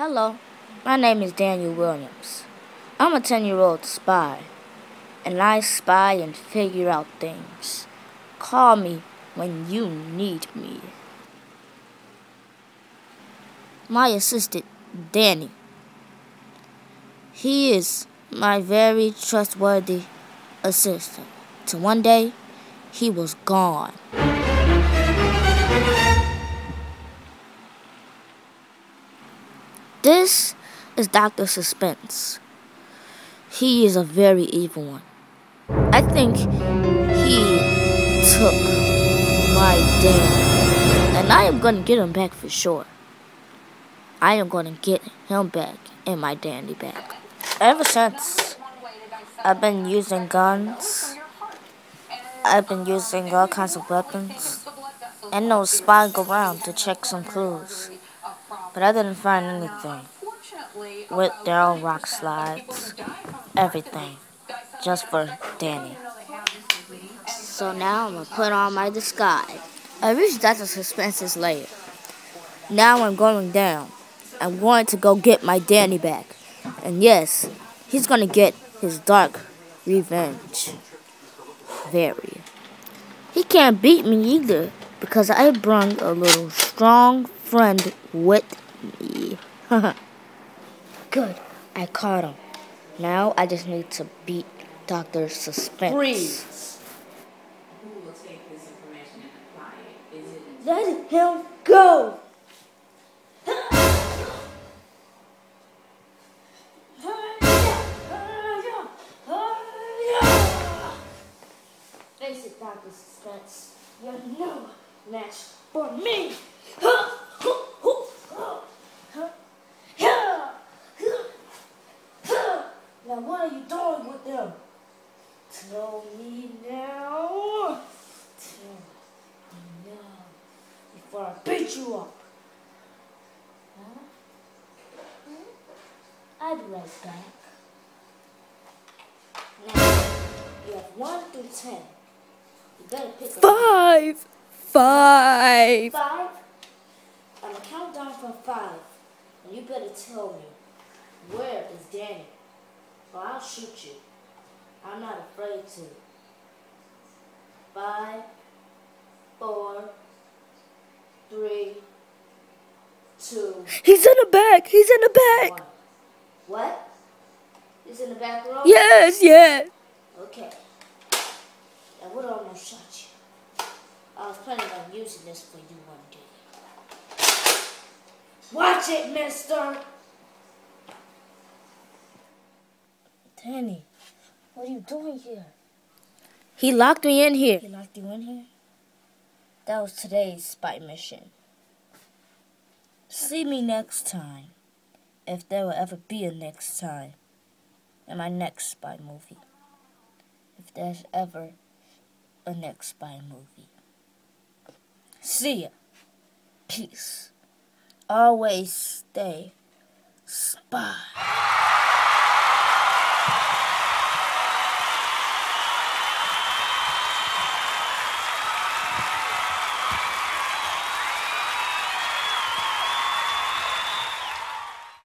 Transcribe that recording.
Hello, my name is Daniel Williams. I'm a 10 year old spy, and I spy and figure out things. Call me when you need me. My assistant, Danny. He is my very trustworthy assistant. Till one day, he was gone. This is Dr. Suspense. He is a very evil one. I think he took my dad, and I am gonna get him back for sure. I am gonna get him back and my Danny back. Ever since I've been using guns, I've been using all kinds of weapons, and no spying around to check some clues but I didn't find anything. Went down rock slides, everything, just for Danny. So now I'm gonna put on my disguise. I reached suspense is lair. Now I'm going down. I'm going to go get my Danny back. And yes, he's gonna get his dark revenge. Very. He can't beat me either because I brung a little strong friend with me. Good. I caught him. Now I just need to beat Dr. Suspense. Freeze. Who will take this information and apply it? Is it. Let him go. Face it, Dr. Suspense. You're no match for me. Now what are you doing with them? Tell me now. Tell me now. Before I beat you up. Huh? I'll be right back. Now, you have one through ten. You better pick a Five. Five. five. I'm gonna count down from five. And you better tell me where is Danny? Or I'll shoot you. I'm not afraid to. Five, four, three, two, He's in the back. He's in the back. one. What? He's in the back row? Yes, yes. Okay. I would almost shot you. I was planning on using this for you one day. Watch it, mister! Danny, what are you doing here? He locked me in here. He locked you in here? That was today's spy mission. See me next time, if there will ever be a next time, in my next spy movie if there's ever a next spy movie. See ya. Peace. Always stay spy.